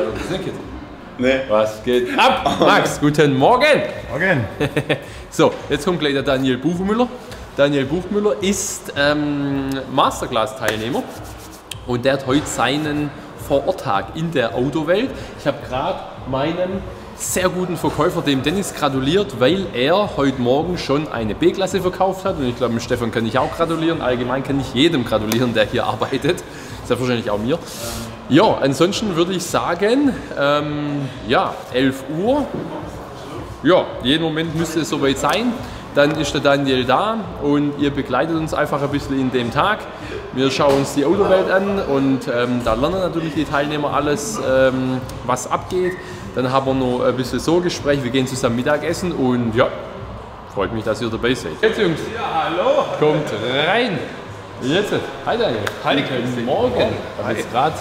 Schreiber des Naked. Nee. Was geht ab? Max, guten Morgen! Morgen. So, jetzt kommt gleich der Daniel Buchmüller. Daniel Buchmüller ist ähm, Masterclass-Teilnehmer und der hat heute seinen Vororttag in der Autowelt. Ich habe gerade meinen sehr guten Verkäufer, dem Dennis, gratuliert, weil er heute Morgen schon eine B-Klasse verkauft hat. Und ich glaube, dem Stefan kann ich auch gratulieren. Allgemein kann ich jedem gratulieren, der hier arbeitet. Selbstverständlich auch mir. Ja, ansonsten würde ich sagen, ähm, ja, 11 Uhr. Ja, jeden Moment müsste es soweit sein. Dann ist der Daniel da und ihr begleitet uns einfach ein bisschen in dem Tag. Wir schauen uns die Autowelt an und ähm, da lernen natürlich die Teilnehmer alles, ähm, was abgeht. Dann haben wir noch ein bisschen so Gespräch, wir gehen zusammen Mittagessen und ja, freut mich, dass ihr dabei seid. Jetzt Jungs, Ja, hallo. kommt rein. Jetzt, hi Daniel. Hi, Guten. Morgen. Ich habe jetzt gerade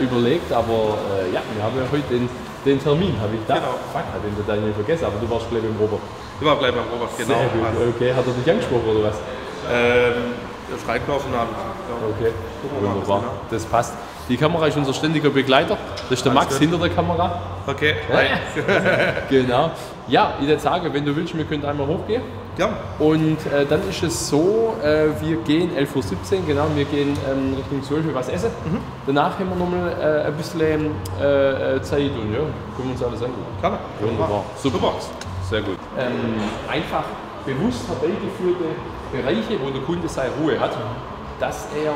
äh, überlegt, aber äh, ja, wir haben ja heute den, den Termin, habe ich da. Genau. Fuck, hat den der Daniel vergessen, aber du warst gleich beim Robert. Ich war gleich beim Robert, genau. Sehr gut. Also, Okay, hat er dich angesprochen oder was? ähm, das Freiklaufen haben. Ja. Okay, wunderbar. Das passt. Die Kamera ist unser ständiger Begleiter. Das ist der Max gut. hinter der Kamera. Okay, hi. Genau. Ja, ich würde sagen, wenn du willst, wir können einmal hochgehen. Ja, Und äh, dann ist es so, äh, wir gehen 11.17 Uhr, genau, wir gehen ähm, Richtung 12 Uhr was essen. Danach haben wir nochmal äh, ein bisschen äh, äh, Zeit und ja, können wir uns alles angucken. klar. Wunderbar. Super. Super. Sehr gut. Ähm, einfach bewusst herbeigeführte Bereiche, wo der Kunde seine Ruhe hat, dass er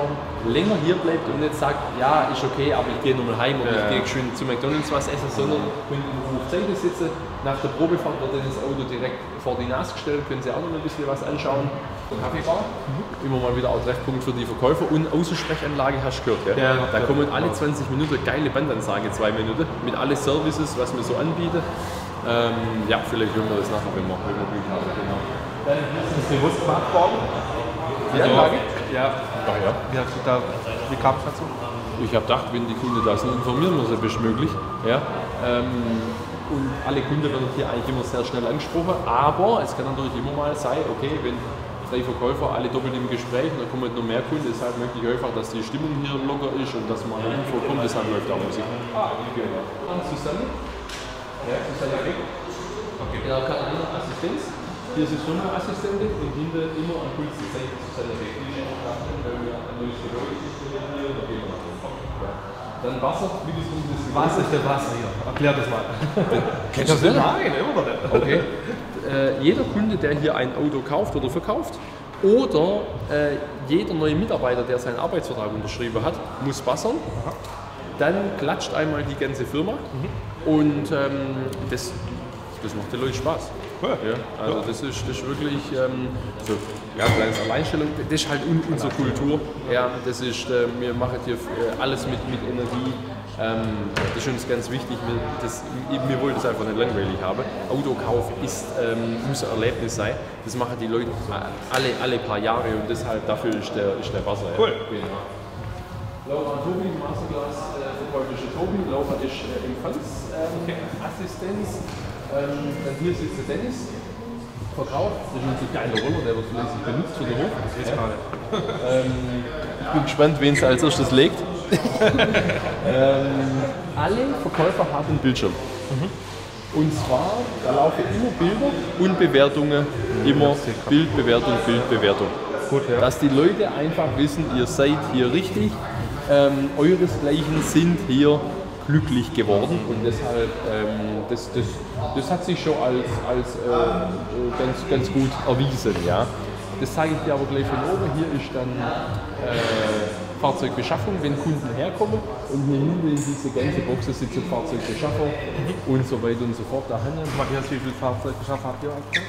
länger hier bleibt und nicht sagt, ja, ist okay, aber ich gehe nochmal heim und Ja. ich gehe schön zu McDonalds was essen, sondern können in Ruhe auf Seite sitzen. Nach der Probefahrt wird das Auto direkt vor die Nase gestellt, können Sie auch noch ein bisschen was anschauen. Kaffeebar, immer mal wieder auch Treffpunkt für die Verkäufer und Außensprechanlage hast du gehört. Ja? Ja, da kommen alle 20 Minuten geile Bandansage, zwei Minuten, mit alle Services, was wir so anbieten. Ähm, ja, vielleicht hören wir das nachher, wenn wir, wenn wir Glück haben. Genau. Dann ist es bewusst gemacht worden. Die Anlage? Ja. Ach ja. Wie, hast du da, wie kam es dazu? Ich habe gedacht, wenn die Kunden da sind, informieren wir sie bestmöglich. Ja. Ähm, und alle Kunden werden hier eigentlich immer sehr schnell angesprochen. Aber es kann natürlich immer mal sein, okay, wenn drei Verkäufer alle doppelt im Gespräch und dann kommen noch mehr Kunden, deshalb möchte ich einfach, dass die Stimmung hier locker ist und dass man eine Info kommt, deshalb läuft auch Musik. Ah, genau. Und Susanne? Ja, Susanne Beck. Okay. Genau, Katharina Assistenz. Hier ist die Firmenassistentin und hinter immer am Puls Beck. Die ist auch da, weil wir ein neues Büro installieren hier, da gehen wir nach oben. Ja. Dann Wasser, wie das das Was ist denn Wasser hier? Erklär das mal. Kennst du das? Nein, immer noch nicht. Okay. Äh, jeder Kunde, der hier ein Auto kauft oder verkauft, oder äh, jeder neue Mitarbeiter, der seinen Arbeitsvertrag unterschrieben hat, muss bassern. Dann klatscht einmal die ganze Firma und ähm, das, das macht den Leuten Spaß. Cool. Ja, also das ist, das ist wirklich ähm, so, ja, kleines Alleinstellung. Das ist halt un, unsere Kultur. Ja, das ist, äh, wir machen hier äh, alles mit, mit Energie. Ähm, das ist uns ganz wichtig. Wir, das, wir wollen das einfach nicht langweilig haben. Autokauf ist, ähm, muss ein Erlebnis sein. Das machen die Leute alle, alle paar Jahre und deshalb dafür ist der, ist der Wasser. Cool. Ja. Genau. Laura und Tobi, Masterclass äh, verkäufliche Tobi. Laura ist äh, Empfangsassistenz. Ähm, dann hier sitzt der Dennis. Verkauft. Das ist ein geiler Roller, der wird fleißig benutzt für den Hof. Ja. Ähm, ich bin gespannt, wen es als erstes legt. ähm, alle Verkäufer haben einen Bildschirm. Und zwar, da laufen immer Bilder und Bewertungen. Immer Bildbewertung, Bildbewertung. Gut, ja. Dass die Leute einfach wissen, ihr seid hier richtig, ähm, euresgleichen sind hier glücklich geworden und deshalb, ähm, das, das, das hat sich schon als, als äh, ganz, ganz gut erwiesen. Ja. Das zeige ich dir aber gleich von oben. Hier ist dann äh, Fahrzeugbeschaffung, wenn Kunden herkommen und hier hinten in diese ganze Box sitzt Fahrzeugbeschaffung und so weiter und so fort. Da haben wir Matthias, wie viel Fahrzeugbeschaffer habt ihr aktuell?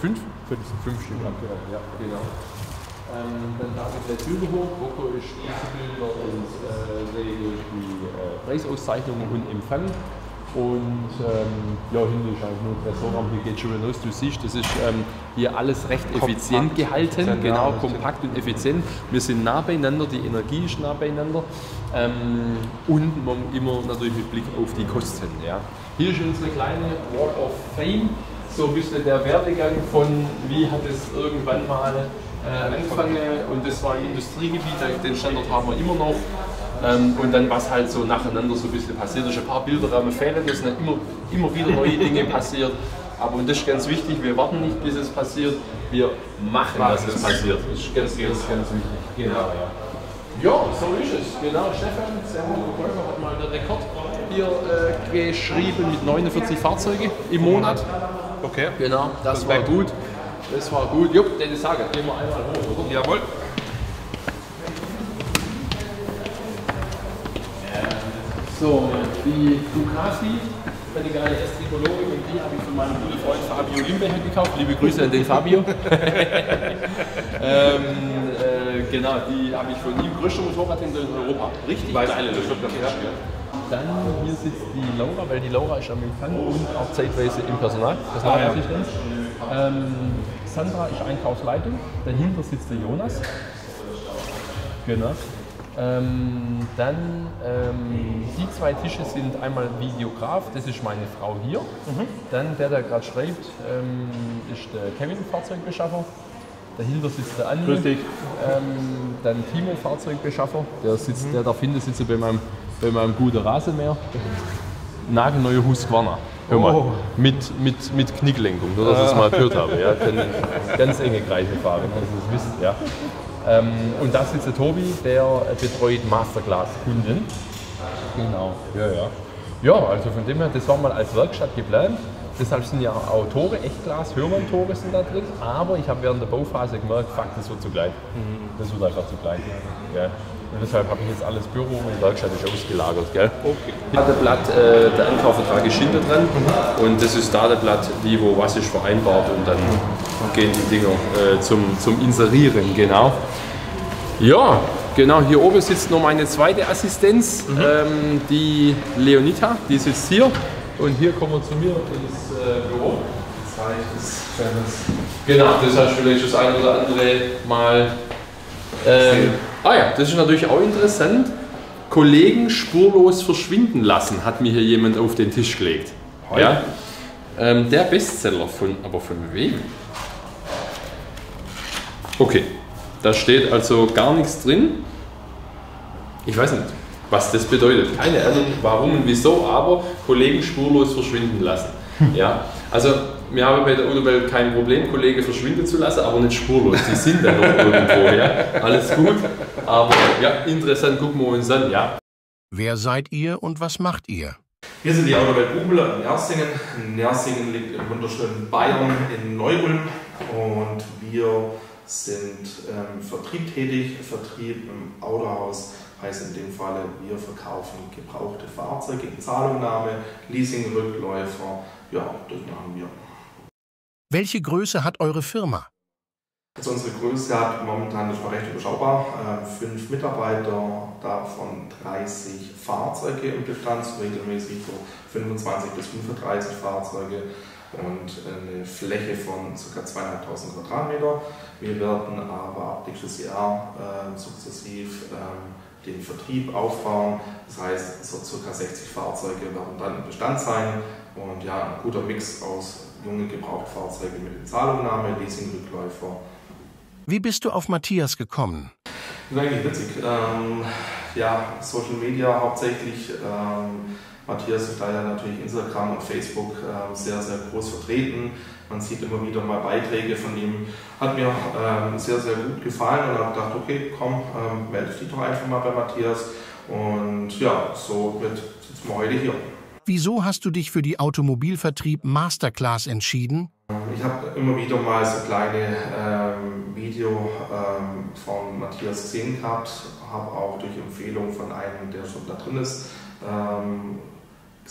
Fünf? Fünf, fünf Stück aktuell, ja, genau. Ähm, dann David der Züge hoch, Rocco ist Schlüsselbilder und äh, regelt die äh, Preisauszeichnungen und Empfang. Und ähm, ja, hinten ist eigentlich nur ein Restaurant, hier geht schon wieder los. Du siehst, das ist ähm, hier alles recht effizient gehalten, genau, stimmt. kompakt und effizient. Wir sind nah beieinander, die Energie ist nah beieinander. Ähm, und man immer natürlich mit Blick auf die Kosten. Ja. Hier ist unsere kleine Walk of Fame, so ein bisschen der Werdegang von, wie hat es irgendwann mal äh, angefangen und das war ein Industriegebiet, den Standort haben wir immer noch. Ähm, und dann was halt so nacheinander so ein bisschen passiert ist. Ein paar Bilderrahmen fehlen, es sind immer, immer wieder neue Dinge passiert. Aber und das ist ganz wichtig, wir warten nicht, bis es passiert, wir machen, dass es passiert. Das ist ganz, ganz, ganz wichtig. Genau, ja. Ja, so ist es. Genau, Stefan, Servus Verkäufer hat mal den Rekord hier äh, geschrieben mit 49 Fahrzeugen im Monat. Okay. Genau, das war gut. Das war gut. Jupp, den ich sage, gehen wir einmal hoch, oder? Jawohl. So, die Ducati, Renegade S Tricolore und die habe ich von meinem guten Freund Fabio Limbecher gekauft. Liebe Grüße an den Fabio. ähm, äh, genau, die habe ich von ihm. Größte Motorradhändler in Europa. Richtig Weiß geile Lösung. das ja. Dann hier sitzt die Laura, weil die Laura ist am Empfang und auch zeitweise im Personal, Personalassistenz. Ähm, Sandra ist Einkaufsleitung, dahinter sitzt der Jonas. Genau. Ähm, dann ähm, die zwei Tische sind einmal Videograf, das ist meine Frau hier. Dann der, der gerade schreibt, ähm, ist der Kevin, Fahrzeugbeschaffer. Dahinter sitzt der Andi. Grüß dich. Ähm, dann Timo, Fahrzeugbeschaffer. Der, sitzt, der da hinten sitzt bei meinem, bei meinem guten Rasenmäher. Nagelneue Husqvarna. Hör mal, Oh. mit, mit, mit Knicklenkung, nur dass ich es mal gehört habe. Ja, ganz enge Kreise fahren, dass ihr das wisst. Ja. Ähm, und da sitzt der Tobi, der betreut Masterclass-Kunden. Genau, ja, ja. Ja, also von dem her, das war mal als Werkstatt geplant. Deshalb sind ja auch Tore, Echtglas, Hörmann-Tore sind da drin. Aber ich habe während der Bauphase gemerkt, fuck, das wird zu klein. Das wird einfach zu klein. Gell? Und deshalb habe ich jetzt alles Büro und Werkstatt ist ausgelagert. Gell? Okay. Hat der Blatt, äh, der Ankaufvertrag ist hinter dran und das ist da der Blatt, wie wo was ist vereinbart und dann gehen die Dinger äh, zum, zum Inserieren, genau. Ja, genau, hier oben sitzt noch meine zweite Assistenz, ähm, die Leonita, die sitzt hier und hier kommen wir zu mir ins äh, Büro. Genau, das hast du vielleicht das ein oder andere Mal. Ähm, ah ja, das ist natürlich auch interessant. Kollegen spurlos verschwinden lassen, hat mir hier jemand auf den Tisch gelegt. Ja? Ähm, der Bestseller von, aber von wem? Okay, da steht also gar nichts drin. Ich weiß nicht, was das bedeutet. Keine Ahnung, warum und wieso, aber Kollegen spurlos verschwinden lassen. Ja, also wir haben bei der Autowelt kein Problem, Kollegen verschwinden zu lassen, aber nicht spurlos. Die sind dann noch irgendwo. Ja, alles gut. Aber ja, interessant, gucken wir uns an. Ja, Wer seid ihr und was macht ihr? Wir sind die Autowelt Buchmüller in Nersingen. Nersingen liegt im wunderschönen Bayern in Neu-Ulm und wir sind ähm, Vertrieb tätig. Vertrieb im Autohaus heißt in dem Falle, wir verkaufen gebrauchte Fahrzeuge in Zahlungnahme, Leasingrückläufer. Ja, das machen wir. Welche Größe hat eure Firma? Also unsere Größe hat momentan ist noch recht überschaubar. Äh, fünf Mitarbeiter, davon 30 Fahrzeuge im Bestand, so regelmäßig so 25 bis 35 Fahrzeuge und eine Fläche von ca. 2.500 Quadratmeter. Wir werden aber ab nächstes Jahr äh, sukzessiv ähm, den Vertrieb aufbauen. Das heißt, so ca. 60 Fahrzeuge werden dann im Bestand sein und ja, ein guter Mix aus jungen Gebrauchtfahrzeugen mit Zahlungnahme, Leasingrückläufer Wie bist du auf Matthias gekommen? das ist eigentlich witzig. Ähm, ja, Social Media hauptsächlich. Ähm, Matthias ist da ja natürlich Instagram und Facebook ähm, sehr, sehr groß vertreten. Man sieht immer wieder mal Beiträge von ihm. Hat mir ähm, sehr, sehr gut gefallen und habe gedacht, okay, komm, ähm, melde dich doch einfach mal bei Matthias. Und ja, so wird, sitzen wir heute hier. Wieso hast du dich für die Automobilvertrieb Masterclass entschieden? Ich habe immer wieder mal so kleine ähm, Video ähm, von Matthias gesehen gehabt, habe auch durch Empfehlung von einem, der schon da drin ist, ähm,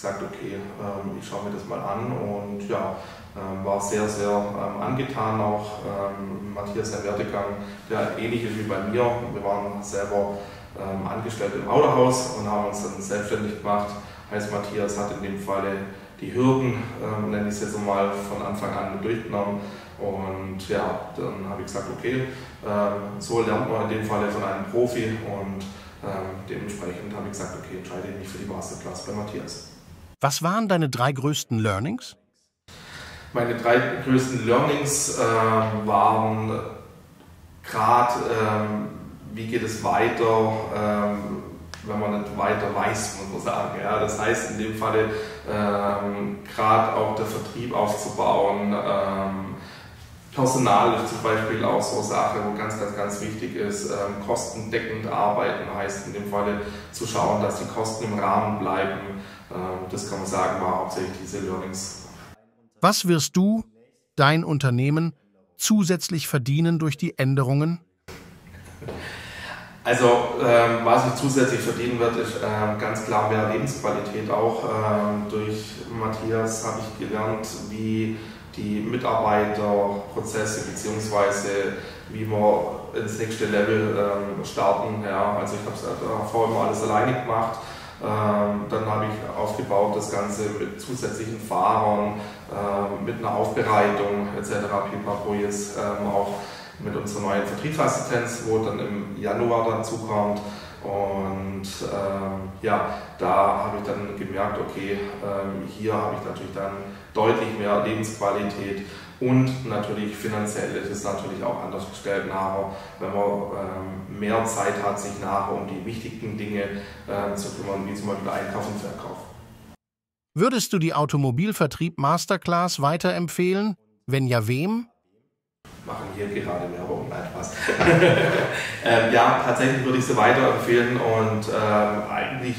gesagt, okay, ähm, ich schaue mir das mal an und ja, ähm, war sehr, sehr ähm, angetan auch. Matthias, sein Werdegang, der ähnlich ist wie bei mir. Wir waren selber angestellt im Autohaus und haben uns dann selbstständig gemacht. Heißt, Matthias hat in dem Falle die Hürden, ähm, nenne ich es jetzt mal, von Anfang an durchgenommen. Und ja, dann habe ich gesagt, okay, ähm, so lernt man in dem Falle von einem Profi und ähm, dementsprechend habe ich gesagt, okay, entscheide ich mich für die Masterclass bei Matthias. Was waren deine drei größten Learnings? Meine drei größten Learnings ähm, waren gerade, ähm, wie geht es weiter, ähm, wenn man nicht weiter weiß, muss man sagen. Ja, das heißt in dem Falle ähm, gerade auch der Vertrieb aufzubauen, ähm, Personal ist zum Beispiel auch so eine Sache, wo ganz, ganz, ganz wichtig ist. Ähm, kostendeckend arbeiten heißt in dem Falle zu schauen, dass die Kosten im Rahmen bleiben. Ähm, das kann man sagen, war hauptsächlich diese Learnings. Was wirst du, dein Unternehmen, zusätzlich verdienen durch die Änderungen? Also ähm, was ich zusätzlich verdienen wird, ist ähm, ganz klar mehr Lebensqualität auch. Ähm, durch Matthias habe ich gelernt, wie die Mitarbeiterprozesse bzw. wie wir ins nächste Level ähm, starten. Ja. Also ich habe es davor immer alles alleine gemacht. Ähm, dann habe ich aufgebaut das Ganze mit zusätzlichen Fahrern, ähm, mit einer Aufbereitung etc. Pipapo jetzt ähm, auch mit unserer neuen Vertriebsassistenz, wo dann im Januar dazu kommt. Und ähm, ja, da habe ich dann gemerkt, okay, ähm, hier habe ich natürlich dann deutlich mehr Lebensqualität und natürlich finanziell ist es natürlich auch anders gestellt nachher, wenn man ähm, mehr Zeit hat, sich nachher um die wichtigen Dinge ähm, zu kümmern, wie zum Beispiel Einkauf und Verkauf. Würdest du die Automobilvertrieb Masterclass weiterempfehlen? Wenn ja, wem? Machen hier gerade Werbung, nein, Spaß. ähm, ja, tatsächlich würde ich sie weiterempfehlen und ähm, eigentlich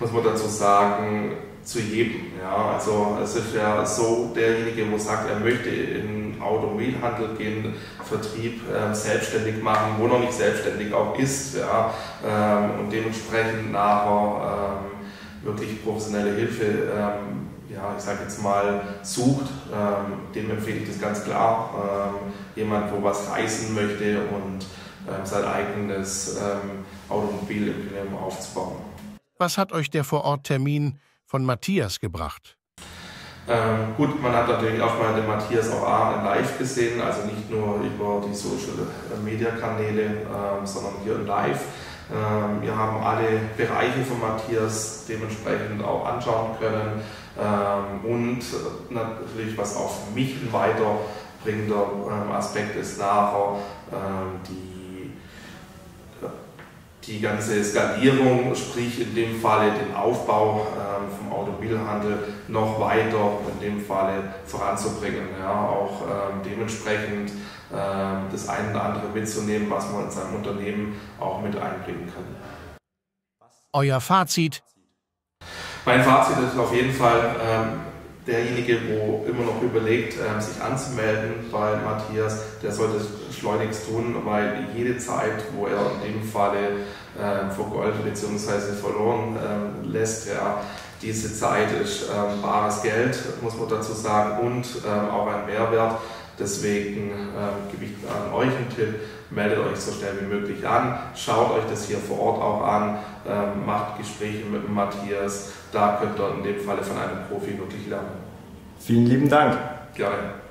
muss man dazu sagen, zu jedem. Ja. Also es ist ja so, derjenige, wo sagt, er möchte in Automobilhandel gehen, Vertrieb ähm, selbstständig machen, wo noch nicht selbstständig auch ist ja, ähm, und dementsprechend nachher ähm, wirklich professionelle Hilfe ähm, ja, ich sage jetzt mal, sucht, ähm, dem empfehle ich das ganz klar. Ähm, jemand, wo was reisen möchte und ähm, sein eigenes ähm, Automobilimperium aufzubauen. Was hat euch der Vororttermin von Matthias gebracht? Ähm, gut, man hat natürlich auch mal den Matthias auch A live gesehen, also nicht nur über die Social Media Kanäle, ähm, sondern hier live. Ähm, wir haben alle Bereiche von Matthias dementsprechend auch anschauen können ähm, und natürlich, was auch für mich ein weiterbringender ähm, Aspekt ist, nachher die die ganze Skalierung, sprich in dem Falle den Aufbau vom Automobilhandel noch weiter in dem Falle voranzubringen. Ja, auch dementsprechend das eine oder andere mitzunehmen, was man in seinem Unternehmen auch mit einbringen kann. Euer Fazit? Mein Fazit ist auf jeden Fall, ähm, derjenige, wo immer noch überlegt, ähm, sich anzumelden bei Matthias, der sollte es schleunigst tun, weil jede Zeit, wo er in dem Falle ähm, vergoldet bzw. verloren ähm, lässt, ja, diese Zeit ist ähm, bares Geld, muss man dazu sagen, und ähm, auch ein Mehrwert. Deswegen ähm, gebe ich an euch einen Tipp, meldet euch so schnell wie möglich an, schaut euch das hier vor Ort auch an, ähm, macht Gespräche mit dem Matthias, da könnt ihr in dem Falle von einem Profi wirklich lernen. Vielen lieben Dank. Gerne.